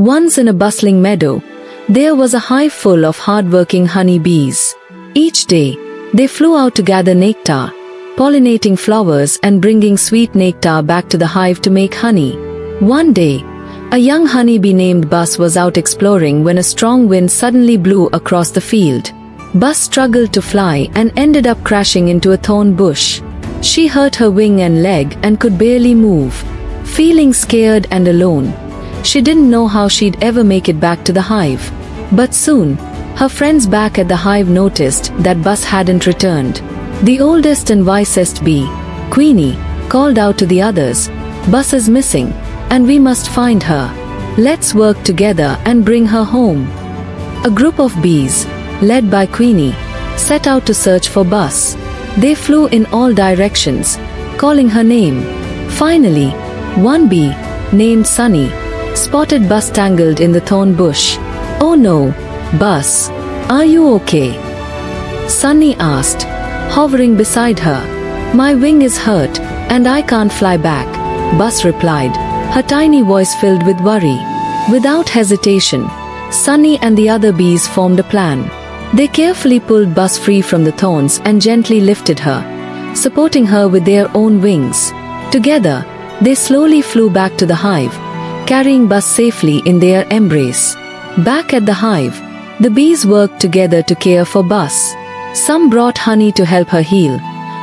Once in a bustling meadow, there was a hive full of hard-working honey bees. Each day, they flew out to gather nectar, pollinating flowers and bringing sweet nectar back to the hive to make honey. One day, a young honeybee named Buzz was out exploring when a strong wind suddenly blew across the field. Buzz struggled to fly and ended up crashing into a thorn bush. She hurt her wing and leg and could barely move. Feeling scared and alone, she didn't know how she'd ever make it back to the hive. But soon, her friends back at the hive noticed that Buzz hadn't returned. The oldest and wisest bee, Queenie, called out to the others, Buzz is missing, and we must find her. Let's work together and bring her home. A group of bees, led by Queenie, set out to search for Buzz. They flew in all directions, calling her name. Finally, one bee, named Sunny, spotted Buzz tangled in the thorn bush. Oh no, Buzz, are you okay? Sunny asked, hovering beside her. My wing is hurt, and I can't fly back, Buzz replied, her tiny voice filled with worry. Without hesitation, Sunny and the other bees formed a plan. They carefully pulled Buzz free from the thorns and gently lifted her, supporting her with their own wings. Together, they slowly flew back to the hive, carrying Buzz safely in their embrace. Back at the hive, the bees worked together to care for Buzz. Some brought honey to help her heal,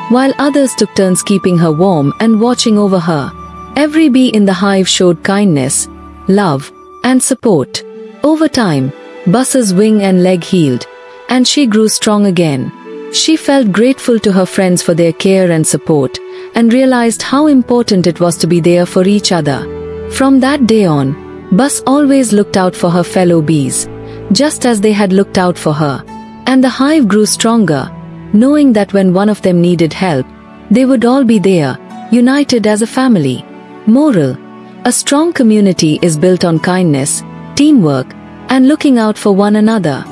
while others took turns keeping her warm and watching over her. Every bee in the hive showed kindness, love, and support. Over time, Buzz's wing and leg healed, and she grew strong again. She felt grateful to her friends for their care and support, and realized how important it was to be there for each other. From that day on, Buzz always looked out for her fellow bees, just as they had looked out for her. And the hive grew stronger, knowing that when one of them needed help, they would all be there, united as a family. Moral A strong community is built on kindness, teamwork, and looking out for one another.